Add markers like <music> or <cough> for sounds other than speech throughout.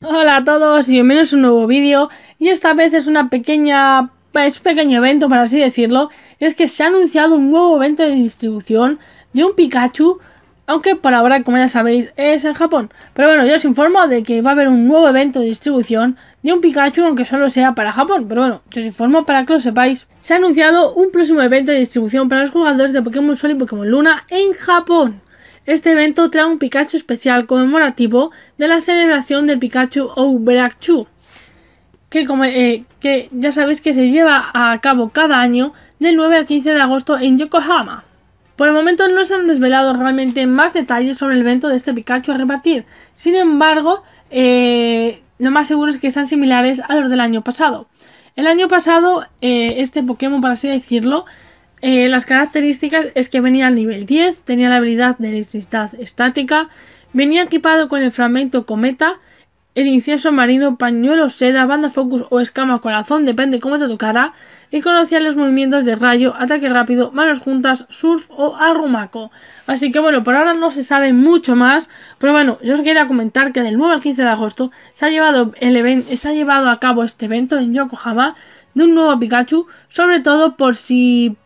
Hola a todos y bienvenidos a un nuevo vídeo. Y esta vez es una pequeña es un pequeño evento por así decirlo. Es que se ha anunciado un nuevo evento de distribución de un Pikachu aunque por ahora como ya sabéis es en Japón. Pero bueno yo os informo de que va a haber un nuevo evento de distribución de un Pikachu aunque solo sea para Japón. Pero bueno os informo para que lo sepáis. Se ha anunciado un próximo evento de distribución para los jugadores de Pokémon Sol y Pokémon Luna en Japón. Este evento trae un Pikachu especial conmemorativo de la celebración del Pikachu Oberachu, que, eh, que ya sabéis que se lleva a cabo cada año del 9 al 15 de agosto en Yokohama. Por el momento no se han desvelado realmente más detalles sobre el evento de este Pikachu a repartir, sin embargo, eh, lo más seguro es que sean similares a los del año pasado. El año pasado, eh, este Pokémon, por así decirlo, eh, las características es que venía al nivel 10, tenía la habilidad de electricidad estática, venía equipado con el fragmento cometa, el incienso marino, pañuelo seda, banda focus o escama corazón, depende cómo te tocara, y conocía los movimientos de rayo, ataque rápido, manos juntas, surf o arrumaco. Así que bueno, por ahora no se sabe mucho más, pero bueno, yo os quería comentar que del 9 al 15 de agosto se ha llevado, el se ha llevado a cabo este evento en Yokohama de un nuevo Pikachu, sobre todo por si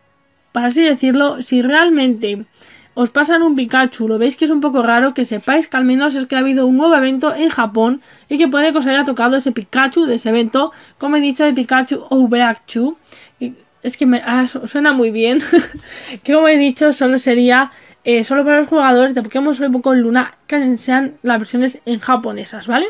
para así decirlo, si realmente os pasan un Pikachu, lo veis que es un poco raro, que sepáis que al menos es que ha habido un nuevo evento en Japón y que puede que os haya tocado ese Pikachu de ese evento, como he dicho, de Pikachu Oberachu. Es que me ah, suena muy bien, que <laughs> como he dicho, solo sería eh, solo para los jugadores de Pokémon Sol y Pokémon Luna que sean las versiones en japonesas, ¿vale?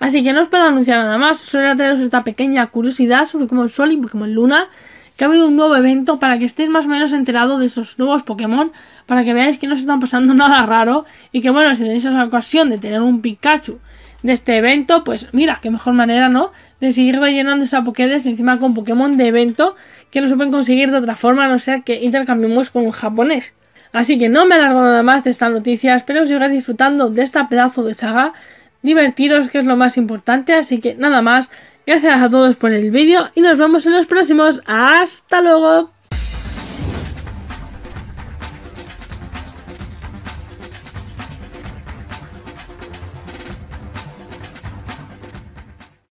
Así que no os puedo anunciar nada más, solo era traeros esta pequeña curiosidad sobre Pokémon Sol y Pokémon Luna que ha habido un nuevo evento para que estéis más o menos enterados de esos nuevos Pokémon, para que veáis que no se están pasando <laughs> nada raro y que bueno, si tenéis la ocasión de tener un Pikachu de este evento, pues mira, qué mejor manera, ¿no? De seguir rellenando esa Pokédex encima con Pokémon de evento que no se pueden conseguir de otra forma, no ser que intercambiemos con un japonés. Así que no me alargo nada más de esta noticia, espero que sigáis disfrutando de esta pedazo de saga, divertiros que es lo más importante, así que nada más, Gracias a todos por el vídeo y nos vemos en los próximos. ¡Hasta luego!